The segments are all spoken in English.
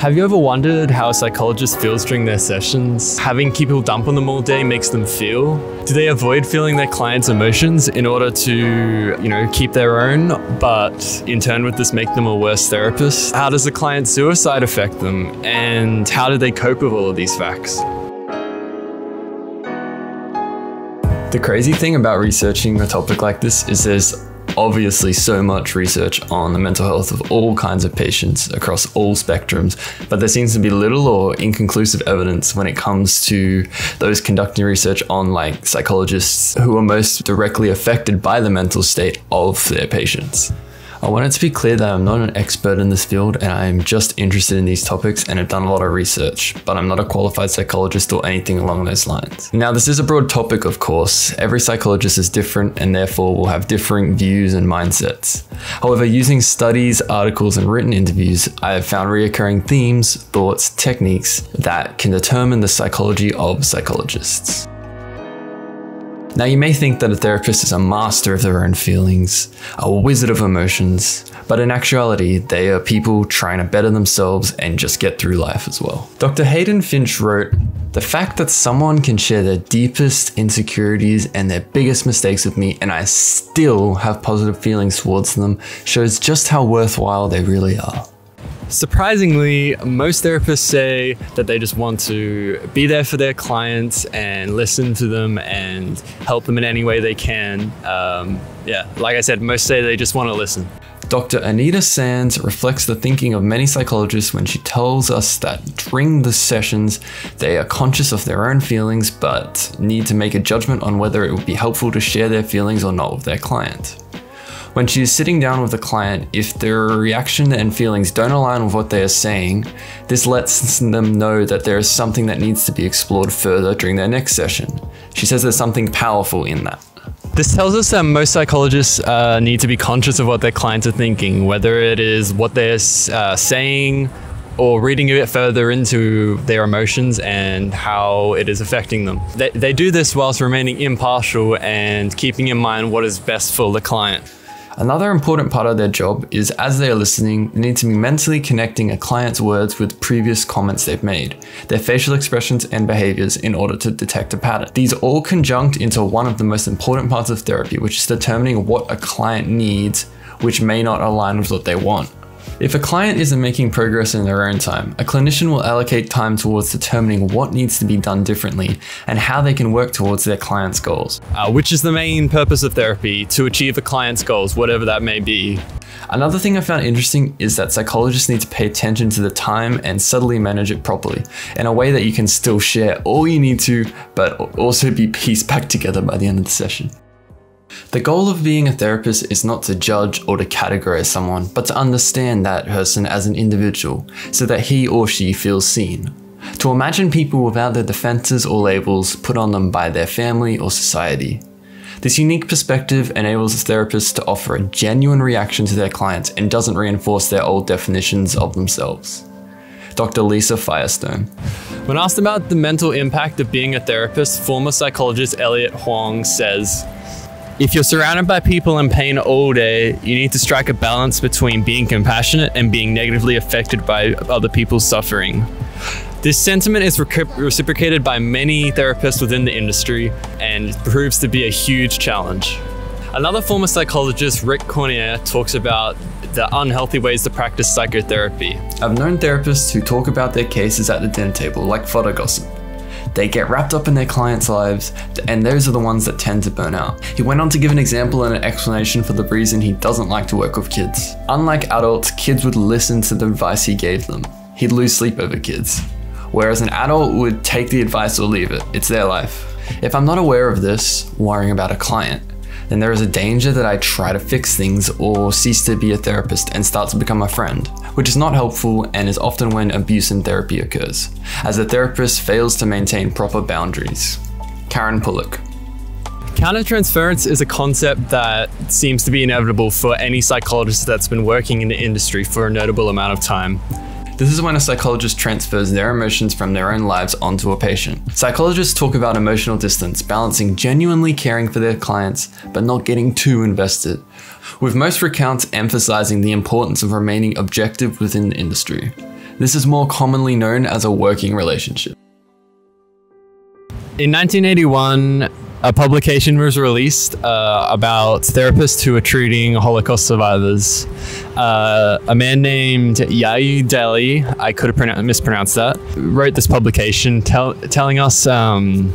Have you ever wondered how a psychologist feels during their sessions? Having people dump on them all day makes them feel? Do they avoid feeling their clients' emotions in order to, you know, keep their own, but in turn would this make them a worse therapist? How does the client suicide affect them? And how do they cope with all of these facts? The crazy thing about researching a topic like this is there's obviously so much research on the mental health of all kinds of patients across all spectrums, but there seems to be little or inconclusive evidence when it comes to those conducting research on like psychologists who are most directly affected by the mental state of their patients. I want it to be clear that I'm not an expert in this field and I am just interested in these topics and have done a lot of research, but I'm not a qualified psychologist or anything along those lines. Now, this is a broad topic, of course. Every psychologist is different and therefore will have differing views and mindsets. However, using studies, articles, and written interviews, I have found reoccurring themes, thoughts, techniques that can determine the psychology of psychologists. Now, you may think that a therapist is a master of their own feelings, a wizard of emotions, but in actuality, they are people trying to better themselves and just get through life as well. Dr. Hayden Finch wrote, the fact that someone can share their deepest insecurities and their biggest mistakes with me and I still have positive feelings towards them shows just how worthwhile they really are. Surprisingly, most therapists say that they just want to be there for their clients and listen to them and help them in any way they can. Um, yeah, like I said, most say they just want to listen. Dr. Anita Sands reflects the thinking of many psychologists when she tells us that during the sessions, they are conscious of their own feelings but need to make a judgment on whether it would be helpful to share their feelings or not with their client. When she is sitting down with a client, if their reaction and feelings don't align with what they are saying, this lets them know that there is something that needs to be explored further during their next session. She says there's something powerful in that. This tells us that most psychologists uh, need to be conscious of what their clients are thinking, whether it is what they're uh, saying or reading a bit further into their emotions and how it is affecting them. They, they do this whilst remaining impartial and keeping in mind what is best for the client. Another important part of their job is as they are listening, they need to be mentally connecting a client's words with previous comments they've made, their facial expressions and behaviors in order to detect a pattern. These all conjunct into one of the most important parts of therapy, which is determining what a client needs, which may not align with what they want. If a client isn't making progress in their own time, a clinician will allocate time towards determining what needs to be done differently and how they can work towards their client's goals. Uh, which is the main purpose of therapy, to achieve a client's goals, whatever that may be. Another thing I found interesting is that psychologists need to pay attention to the time and subtly manage it properly, in a way that you can still share all you need to, but also be pieced back together by the end of the session. The goal of being a therapist is not to judge or to categorize someone, but to understand that person as an individual so that he or she feels seen. To imagine people without their defenses or labels put on them by their family or society. This unique perspective enables therapists to offer a genuine reaction to their clients and doesn't reinforce their old definitions of themselves. Dr. Lisa Firestone. When asked about the mental impact of being a therapist, former psychologist Elliot Huang says, if you're surrounded by people in pain all day, you need to strike a balance between being compassionate and being negatively affected by other people's suffering. This sentiment is reciprocated by many therapists within the industry and proves to be a huge challenge. Another former psychologist, Rick Cornier, talks about the unhealthy ways to practice psychotherapy. I've known therapists who talk about their cases at the dinner table like fodder gossip. They get wrapped up in their clients' lives, and those are the ones that tend to burn out. He went on to give an example and an explanation for the reason he doesn't like to work with kids. Unlike adults, kids would listen to the advice he gave them. He'd lose sleep over kids. Whereas an adult would take the advice or leave it. It's their life. If I'm not aware of this, worrying about a client, then there is a danger that I try to fix things or cease to be a therapist and start to become a friend, which is not helpful and is often when abuse in therapy occurs, as the therapist fails to maintain proper boundaries. Karen Pullock. Countertransference is a concept that seems to be inevitable for any psychologist that's been working in the industry for a notable amount of time. This is when a psychologist transfers their emotions from their own lives onto a patient. Psychologists talk about emotional distance, balancing genuinely caring for their clients, but not getting too invested, with most recounts emphasizing the importance of remaining objective within the industry. This is more commonly known as a working relationship. In 1981, a publication was released uh, about therapists who were treating Holocaust survivors. Uh, a man named Yair Deli, I could have mispronounced that, wrote this publication tell- telling us um,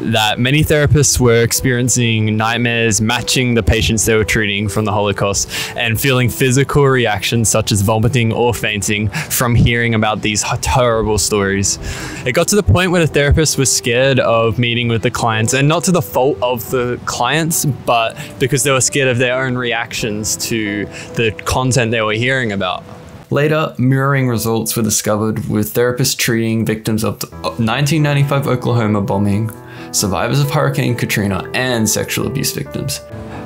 that many therapists were experiencing nightmares matching the patients they were treating from the Holocaust and feeling physical reactions such as vomiting or fainting from hearing about these terrible stories. It got to the point where the therapist was scared of meeting with the clients, and not to the fault of the clients, but because they were scared of their own reactions to the content they were hearing about. Later, mirroring results were discovered with therapists treating victims of the uh, 1995 Oklahoma bombing, survivors of Hurricane Katrina, and sexual abuse victims.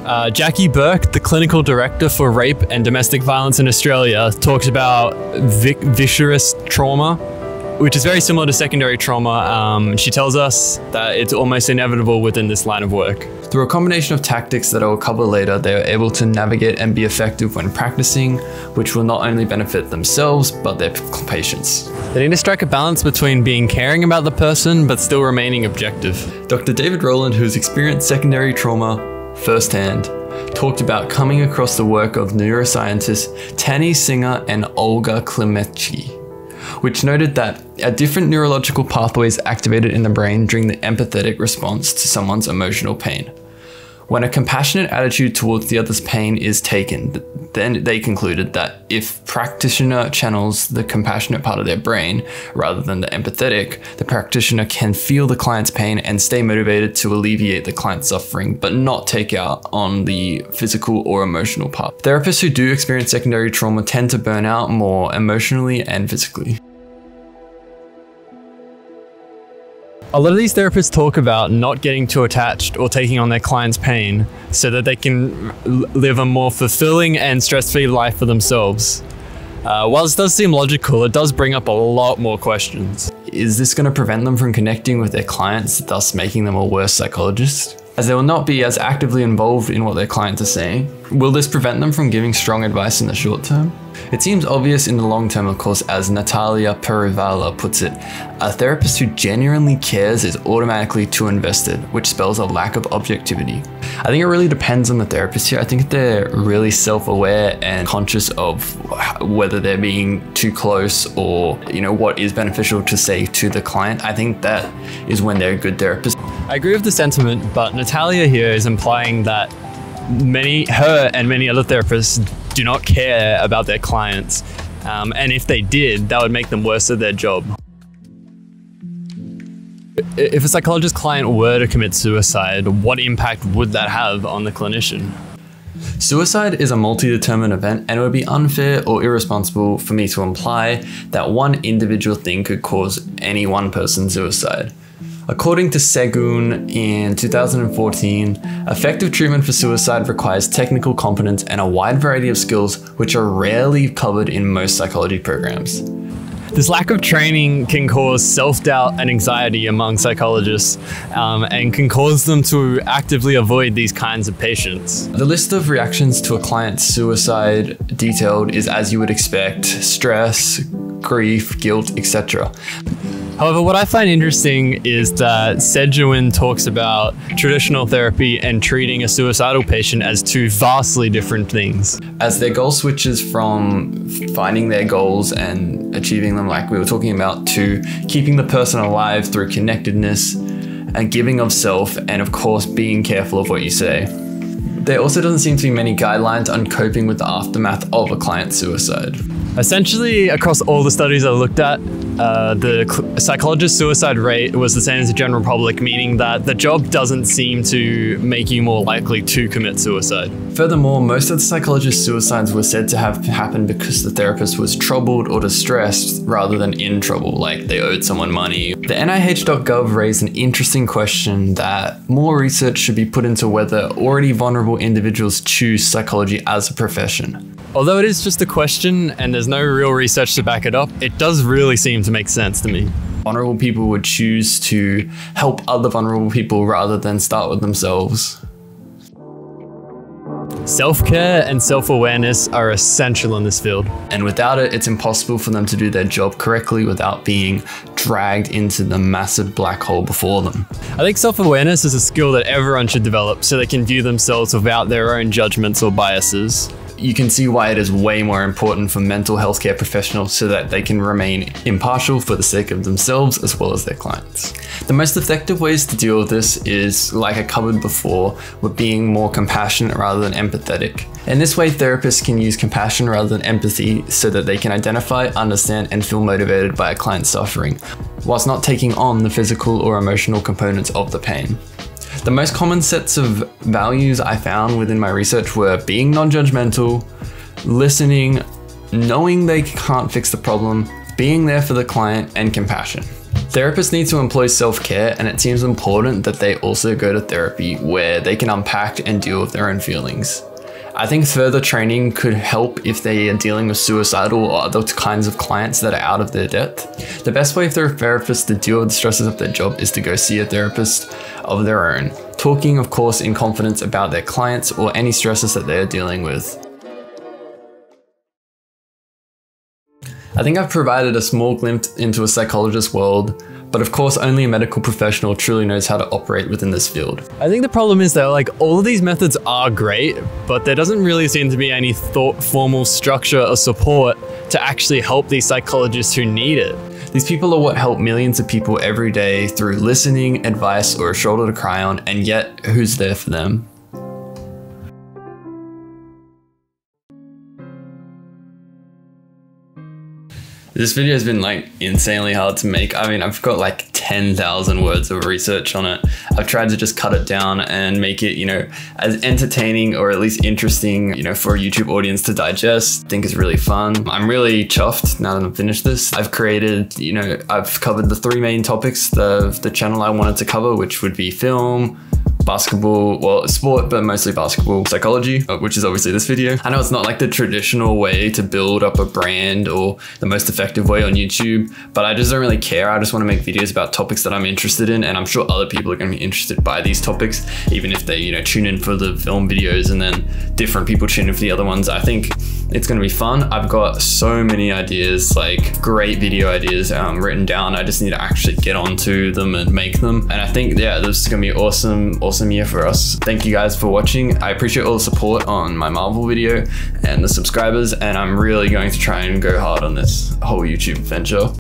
Uh, Jackie Burke, the clinical director for rape and domestic violence in Australia, talks about vic- trauma, which is very similar to secondary trauma. Um, she tells us that it's almost inevitable within this line of work. Through a combination of tactics that I will cover later, they are able to navigate and be effective when practicing, which will not only benefit themselves, but their patients. They need to strike a balance between being caring about the person, but still remaining objective. Dr. David Rowland, who's experienced secondary trauma firsthand, talked about coming across the work of neuroscientists Tania Singer and Olga Klimecki which noted that a different neurological pathways activated in the brain during the empathetic response to someone's emotional pain. When a compassionate attitude towards the other's pain is taken, then they concluded that if practitioner channels the compassionate part of their brain rather than the empathetic, the practitioner can feel the client's pain and stay motivated to alleviate the client's suffering, but not take out on the physical or emotional part. Therapists who do experience secondary trauma tend to burn out more emotionally and physically. A lot of these therapists talk about not getting too attached or taking on their client's pain so that they can live a more fulfilling and stress free life for themselves. Uh, while this does seem logical, it does bring up a lot more questions. Is this going to prevent them from connecting with their clients, thus making them a worse psychologist? As they will not be as actively involved in what their clients are saying, will this prevent them from giving strong advice in the short term? It seems obvious in the long term, of course, as Natalia Perivala puts it a therapist who genuinely cares is automatically too invested, which spells a lack of objectivity. I think it really depends on the therapist here. I think they're really self aware and conscious of whether they're being too close or, you know, what is beneficial to say to the client. I think that is when they're a good therapist. I agree with the sentiment, but Natalia here is implying that many, her and many other therapists do not care about their clients. Um, and if they did, that would make them worse at their job. If a psychologist client were to commit suicide, what impact would that have on the clinician? Suicide is a multi determined event, and it would be unfair or irresponsible for me to imply that one individual thing could cause any one person suicide. According to Séguin in 2014, effective treatment for suicide requires technical competence and a wide variety of skills which are rarely covered in most psychology programs. This lack of training can cause self doubt and anxiety among psychologists um, and can cause them to actively avoid these kinds of patients. The list of reactions to a client's suicide detailed is as you would expect stress, grief, guilt, etc. However, what I find interesting is that Séguin talks about traditional therapy and treating a suicidal patient as two vastly different things. As their goal switches from finding their goals and achieving them, like we were talking about, to keeping the person alive through connectedness and giving of self, and of course, being careful of what you say. There also doesn't seem to be many guidelines on coping with the aftermath of a client's suicide. Essentially, across all the studies I looked at, uh, the psychologist suicide rate was the same as the general public, meaning that the job doesn't seem to make you more likely to commit suicide. Furthermore, most of the psychologist suicides were said to have happened because the therapist was troubled or distressed rather than in trouble, like they owed someone money. The NIH.gov raised an interesting question that more research should be put into whether already vulnerable individuals choose psychology as a profession. Although it is just a question and there's no real research to back it up, it does really seem to make sense to me. Vulnerable people would choose to help other vulnerable people rather than start with themselves. Self care and self awareness are essential in this field. And without it, it's impossible for them to do their job correctly without being dragged into the massive black hole before them. I think self awareness is a skill that everyone should develop so they can view themselves without their own judgments or biases you can see why it is way more important for mental health care professionals so that they can remain impartial for the sake of themselves as well as their clients. The most effective ways to deal with this is, like I covered before, with being more compassionate rather than empathetic. In this way, therapists can use compassion rather than empathy so that they can identify, understand, and feel motivated by a client's suffering, whilst not taking on the physical or emotional components of the pain. The most common sets of values I found within my research were being non judgmental, listening, knowing they can't fix the problem, being there for the client, and compassion. Therapists need to employ self care, and it seems important that they also go to therapy where they can unpack and deal with their own feelings. I think further training could help if they are dealing with suicidal or other kinds of clients that are out of their depth. The best way for a therapist to deal with the stresses of their job is to go see a therapist of their own, talking, of course, in confidence about their clients or any stresses that they are dealing with. I think I've provided a small glimpse into a psychologist's world, but of course only a medical professional truly knows how to operate within this field. I think the problem is that like all of these methods are great, but there doesn't really seem to be any thought formal structure or support to actually help these psychologists who need it. These people are what help millions of people every day through listening, advice, or a shoulder to cry on, and yet who's there for them? This video has been like insanely hard to make. I mean, I've got like 10,000 words of research on it. I've tried to just cut it down and make it, you know, as entertaining or at least interesting, you know, for a YouTube audience to digest. I think it's really fun. I'm really chuffed now that I've finished this. I've created, you know, I've covered the three main topics of the channel I wanted to cover, which would be film, basketball, well, sport, but mostly basketball psychology, uh, which is obviously this video. I know it's not like the traditional way to build up a brand or the most effective way on YouTube, but I just don't really care. I just want to make videos about topics that I'm interested in, and I'm sure other people are going to be interested by these topics, even if they, you know, tune in for the film videos and then different people tune in for the other ones. I think it's to be fun. I've got so many ideas, like great video ideas um, written down. I just need to actually get onto them and make them. And I think, yeah, this is to be awesome, awesome awesome year for us. Thank you guys for watching. I appreciate all the support on my Marvel video and the subscribers, and I'm really going to try and go hard on this whole YouTube venture.